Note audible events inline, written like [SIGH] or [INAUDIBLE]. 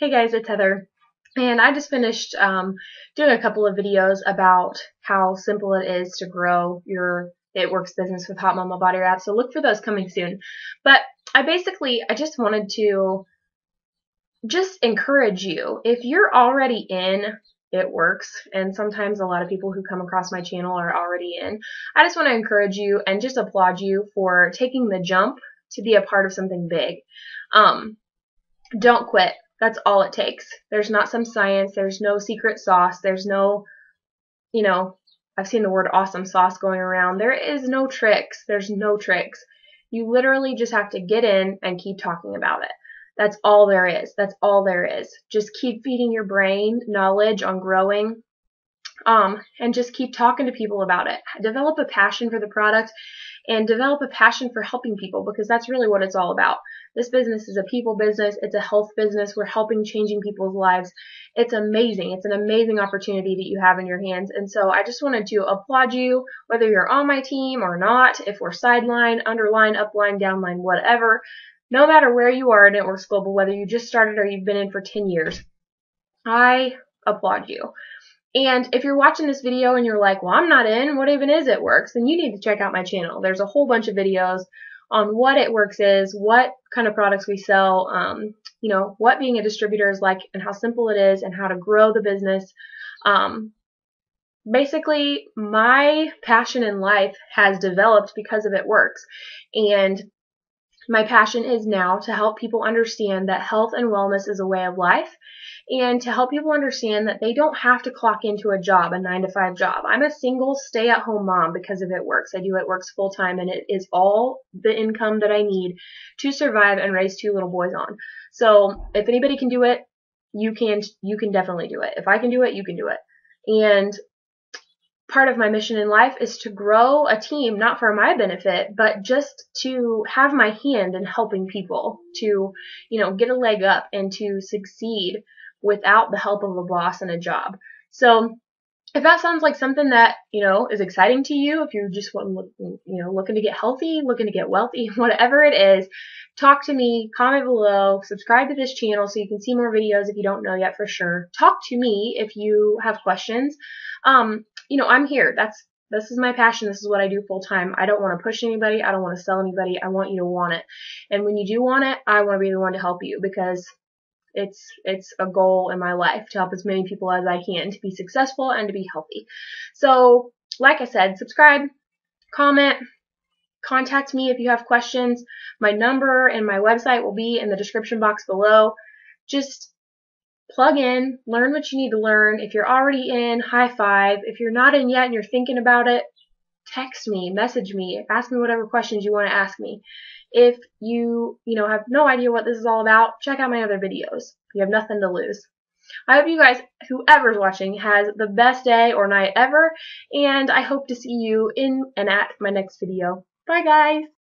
Hey guys, it's Heather. And I just finished um, doing a couple of videos about how simple it is to grow your It Works business with Hot Mama Body Wrap. So look for those coming soon. But I basically, I just wanted to just encourage you. If you're already in It Works, and sometimes a lot of people who come across my channel are already in, I just want to encourage you and just applaud you for taking the jump to be a part of something big. Um, don't quit that's all it takes. There's not some science, there's no secret sauce, there's no, you know, I've seen the word awesome sauce going around. There is no tricks. There's no tricks. You literally just have to get in and keep talking about it. That's all there is. That's all there is. Just keep feeding your brain knowledge on growing. Um, and just keep talking to people about it. Develop a passion for the product and develop a passion for helping people because that's really what it's all about. This business is a people business. It's a health business. We're helping changing people's lives. It's amazing. It's an amazing opportunity that you have in your hands. And so I just wanted to applaud you, whether you're on my team or not, if we're sideline, underline, upline, downline, whatever. No matter where you are in It Works Global, whether you just started or you've been in for 10 years, I applaud you. And if you're watching this video and you're like, well, I'm not in, what even is It Works? Then you need to check out my channel. There's a whole bunch of videos on what It Works is, what kind of products we sell, um, you know, what being a distributor is like and how simple it is and how to grow the business. Um, basically, my passion in life has developed because of It Works. And my passion is now to help people understand that health and wellness is a way of life and to help people understand that they don't have to clock into a job, a nine to five job. I'm a single stay at home mom because of It Works. I do It Works full time and it is all the income that I need to survive and raise two little boys on. So if anybody can do it, you can, you can definitely do it. If I can do it, you can do it. And part of my mission in life is to grow a team, not for my benefit, but just to have my hand in helping people to, you know, get a leg up and to succeed without the help of a boss and a job. So if that sounds like something that you know is exciting to you, if you're just you know looking to get healthy, looking to get wealthy, [LAUGHS] whatever it is, talk to me, comment below, subscribe to this channel so you can see more videos if you don't know yet for sure. Talk to me if you have questions. Um, you know, I'm here. That's this is my passion. This is what I do full time. I don't want to push anybody. I don't want to sell anybody. I want you to want it. And when you do want it, I want to be the one to help you because it's it's a goal in my life to help as many people as I can to be successful and to be healthy. So, like I said, subscribe, comment, contact me if you have questions. My number and my website will be in the description box below. Just plug in, learn what you need to learn. If you're already in, high five. If you're not in yet and you're thinking about it, text me, message me, ask me whatever questions you want to ask me. If you, you know, have no idea what this is all about, check out my other videos. You have nothing to lose. I hope you guys, whoever's watching, has the best day or night ever, and I hope to see you in and at my next video. Bye guys!